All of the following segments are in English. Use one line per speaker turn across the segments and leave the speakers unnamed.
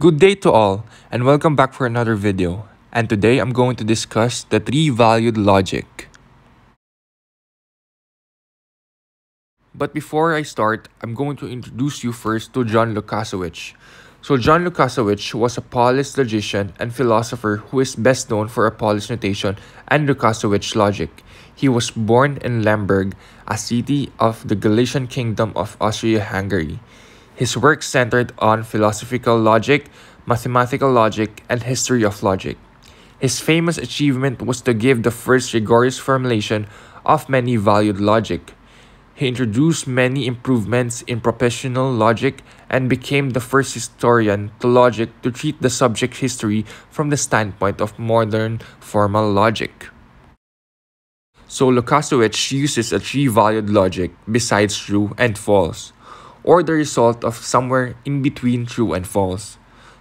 Good day to all and welcome back for another video. And today I'm going to discuss the three-valued logic. But before I start, I'm going to introduce you first to John Lukasiewicz. So John Lukasiewicz was a Polish logician and philosopher who is best known for a Polish notation and Lukasiewicz logic. He was born in Lemberg, a city of the Galician Kingdom of Austria-Hungary. His work centered on philosophical logic, mathematical logic, and history of logic. His famous achievement was to give the first rigorous formulation of many valued logic. He introduced many improvements in propositional logic and became the first historian to logic to treat the subject history from the standpoint of modern formal logic. So Lukasiewicz uses a three-valued logic besides true and false or the result of somewhere in between true and false.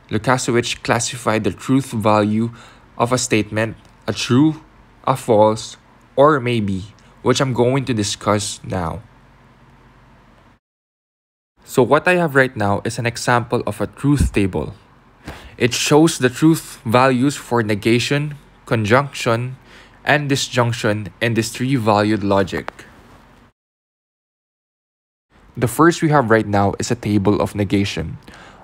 Lukasiewicz classified the truth value of a statement a true, a false, or maybe, which I'm going to discuss now. So what I have right now is an example of a truth table. It shows the truth values for negation, conjunction, and disjunction in this three-valued logic. The first we have right now is a table of negation.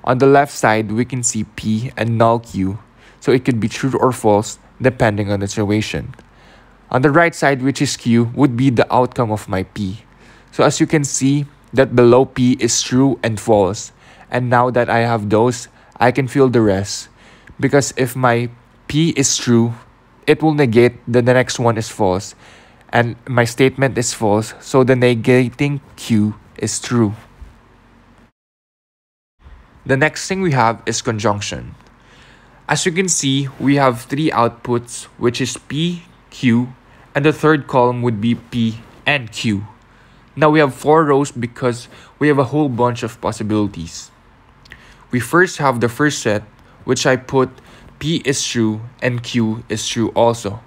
On the left side, we can see P and null Q, so it could be true or false depending on the situation. On the right side, which is Q, would be the outcome of my P. So as you can see, that below P is true and false. And now that I have those, I can fill the rest. Because if my P is true, it will negate that the next one is false. And my statement is false, so the negating Q is true. The next thing we have is conjunction. As you can see, we have three outputs, which is P, Q, and the third column would be P and Q. Now we have four rows because we have a whole bunch of possibilities. We first have the first set, which I put P is true and Q is true also.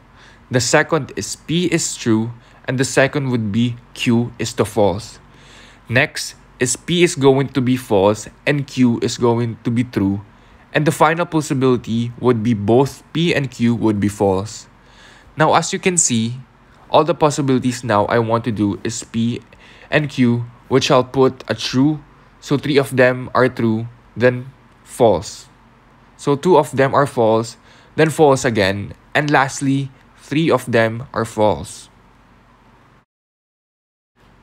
The second is P is true and the second would be Q is the false. Next is P is going to be false and Q is going to be true. And the final possibility would be both P and Q would be false. Now as you can see, all the possibilities now I want to do is P and Q, which I'll put a true. So three of them are true, then false. So two of them are false, then false again. And lastly, three of them are false.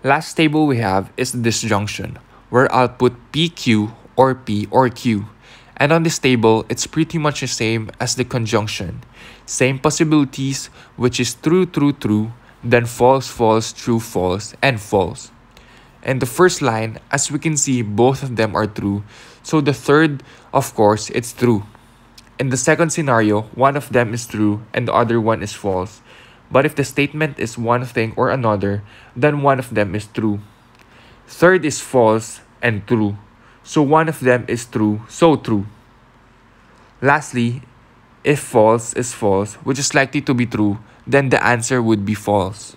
Last table we have is the disjunction, where I'll put PQ or P or Q. And on this table, it's pretty much the same as the conjunction. Same possibilities, which is true, true, true, then false, false, true, false, and false. And the first line, as we can see, both of them are true. So the third, of course, it's true. In the second scenario, one of them is true and the other one is false. But if the statement is one thing or another, then one of them is true. Third is false and true. So one of them is true, so true. Lastly, if false is false, which is likely to be true, then the answer would be false.